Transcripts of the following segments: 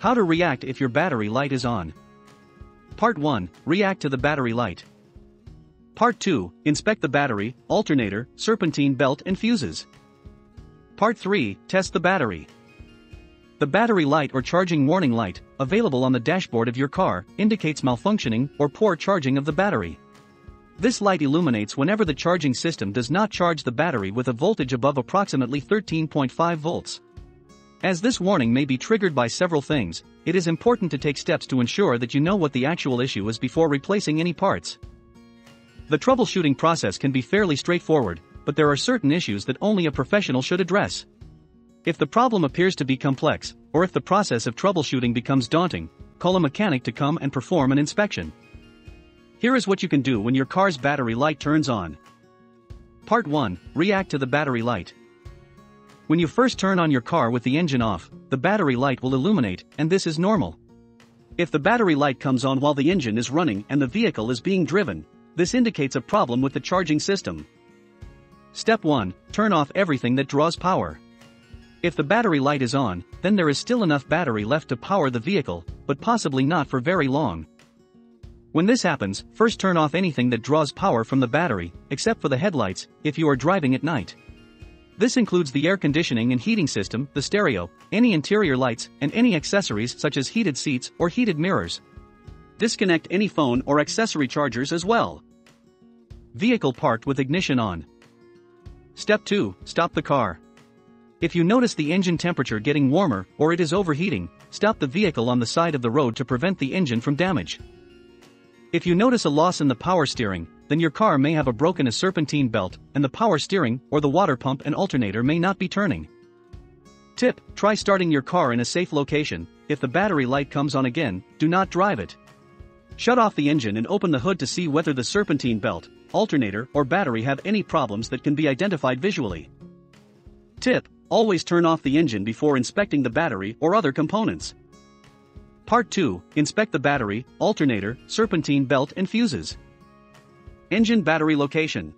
How to react if your battery light is on. Part 1 React to the battery light. Part 2 Inspect the battery, alternator, serpentine belt, and fuses. Part 3 Test the battery. The battery light or charging warning light, available on the dashboard of your car, indicates malfunctioning or poor charging of the battery. This light illuminates whenever the charging system does not charge the battery with a voltage above approximately 13.5 volts. As this warning may be triggered by several things, it is important to take steps to ensure that you know what the actual issue is before replacing any parts. The troubleshooting process can be fairly straightforward, but there are certain issues that only a professional should address. If the problem appears to be complex, or if the process of troubleshooting becomes daunting, call a mechanic to come and perform an inspection. Here is what you can do when your car's battery light turns on. Part 1 React to the battery light. When you first turn on your car with the engine off, the battery light will illuminate, and this is normal. If the battery light comes on while the engine is running and the vehicle is being driven, this indicates a problem with the charging system. Step 1 Turn off everything that draws power. If the battery light is on, then there is still enough battery left to power the vehicle, but possibly not for very long. When this happens, first turn off anything that draws power from the battery, except for the headlights, if you are driving at night. This includes the air conditioning and heating system, the stereo, any interior lights, and any accessories such as heated seats or heated mirrors. Disconnect any phone or accessory chargers as well. Vehicle parked with ignition on. Step 2 Stop the car. If you notice the engine temperature getting warmer or it is overheating, stop the vehicle on the side of the road to prevent the engine from damage. If you notice a loss in the power steering, then your car may have a broken a serpentine belt and the power steering or the water pump and alternator may not be turning. Tip, try starting your car in a safe location, if the battery light comes on again, do not drive it. Shut off the engine and open the hood to see whether the serpentine belt, alternator or battery have any problems that can be identified visually. Tip, always turn off the engine before inspecting the battery or other components. Part 2 Inspect the battery, alternator, serpentine belt, and fuses. Engine battery location.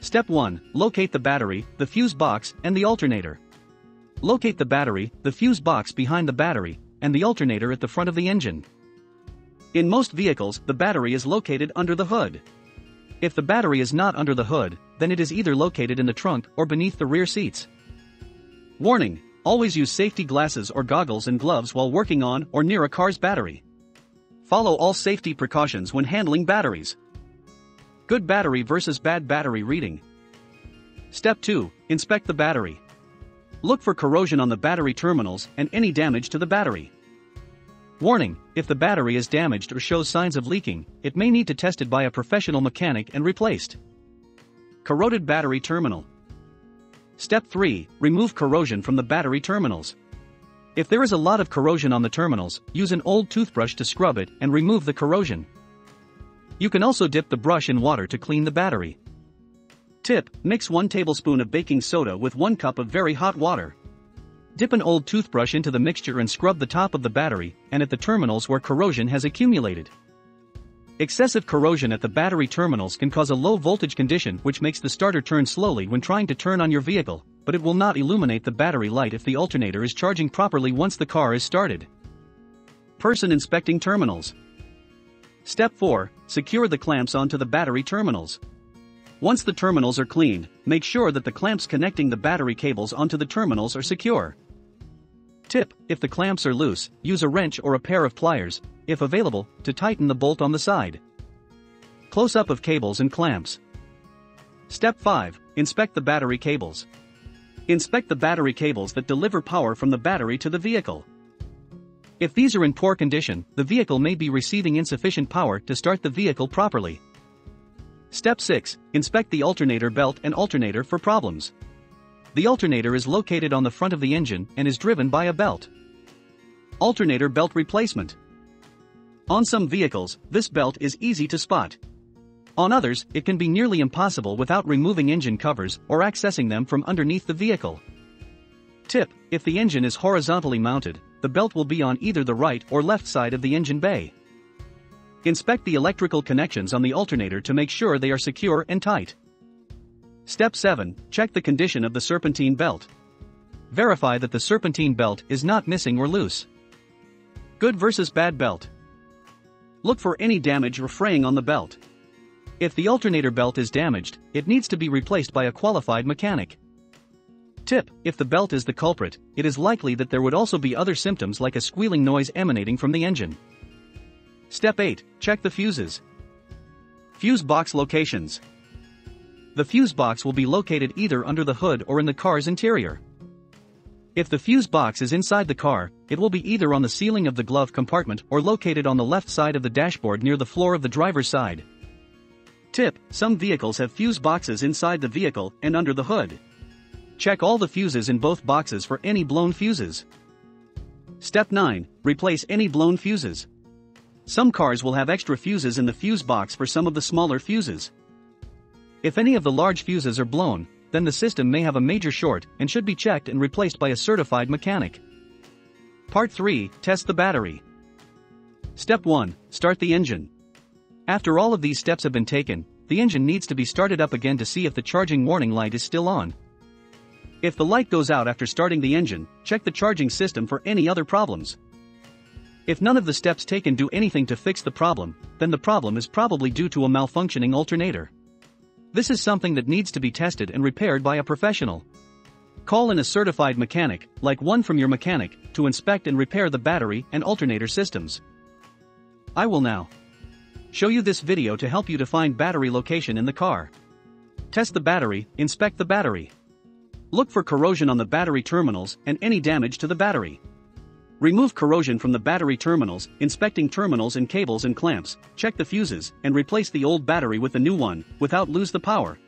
Step 1 Locate the battery, the fuse box, and the alternator. Locate the battery, the fuse box behind the battery, and the alternator at the front of the engine. In most vehicles, the battery is located under the hood. If the battery is not under the hood, then it is either located in the trunk or beneath the rear seats. Warning, always use safety glasses or goggles and gloves while working on or near a car's battery. Follow all safety precautions when handling batteries. Good battery versus bad battery reading. Step 2 Inspect the battery. Look for corrosion on the battery terminals and any damage to the battery. Warning If the battery is damaged or shows signs of leaking, it may need to be tested by a professional mechanic and replaced. Corroded battery terminal. Step 3 Remove corrosion from the battery terminals. If there is a lot of corrosion on the terminals, use an old toothbrush to scrub it and remove the corrosion. You can also dip the brush in water to clean the battery. Tip Mix 1 tablespoon of baking soda with 1 cup of very hot water. Dip an old toothbrush into the mixture and scrub the top of the battery and at the terminals where corrosion has accumulated. Excessive corrosion at the battery terminals can cause a low voltage condition which makes the starter turn slowly when trying to turn on your vehicle, but it will not illuminate the battery light if the alternator is charging properly once the car is started. Person inspecting terminals. Step 4 Secure the clamps onto the battery terminals. Once the terminals are cleaned, make sure that the clamps connecting the battery cables onto the terminals are secure. Tip If the clamps are loose, use a wrench or a pair of pliers, if available, to tighten the bolt on the side. Close up of cables and clamps. Step 5 Inspect the battery cables. Inspect the battery cables that deliver power from the battery to the vehicle. If these are in poor condition, the vehicle may be receiving insufficient power to start the vehicle properly. Step 6 Inspect the alternator belt and alternator for problems. The alternator is located on the front of the engine and is driven by a belt. Alternator belt replacement. On some vehicles, this belt is easy to spot. On others, it can be nearly impossible without removing engine covers or accessing them from underneath the vehicle. Tip, if the engine is horizontally mounted, the belt will be on either the right or left side of the engine bay. Inspect the electrical connections on the alternator to make sure they are secure and tight. Step 7 Check the condition of the serpentine belt. Verify that the serpentine belt is not missing or loose. Good versus bad belt. Look for any damage or fraying on the belt. If the alternator belt is damaged, it needs to be replaced by a qualified mechanic. Tip, if the belt is the culprit, it is likely that there would also be other symptoms like a squealing noise emanating from the engine. Step 8, check the fuses. Fuse box locations. The fuse box will be located either under the hood or in the car's interior. If the fuse box is inside the car, it will be either on the ceiling of the glove compartment or located on the left side of the dashboard near the floor of the driver's side. Tip, some vehicles have fuse boxes inside the vehicle and under the hood. Check all the fuses in both boxes for any blown fuses. Step 9, replace any blown fuses. Some cars will have extra fuses in the fuse box for some of the smaller fuses. If any of the large fuses are blown, then the system may have a major short and should be checked and replaced by a certified mechanic. Part 3, test the battery. Step 1, start the engine. After all of these steps have been taken, the engine needs to be started up again to see if the charging warning light is still on. If the light goes out after starting the engine, check the charging system for any other problems. If none of the steps taken do anything to fix the problem, then the problem is probably due to a malfunctioning alternator. This is something that needs to be tested and repaired by a professional. Call in a certified mechanic, like one from YourMechanic, to inspect and repair the battery and alternator systems. I will now show you this video to help you to find battery location in the car. Test the battery, inspect the battery. Look for corrosion on the battery terminals and any damage to the battery. Remove corrosion from the battery terminals, inspecting terminals and cables and clamps, check the fuses, and replace the old battery with the new one, without lose the power,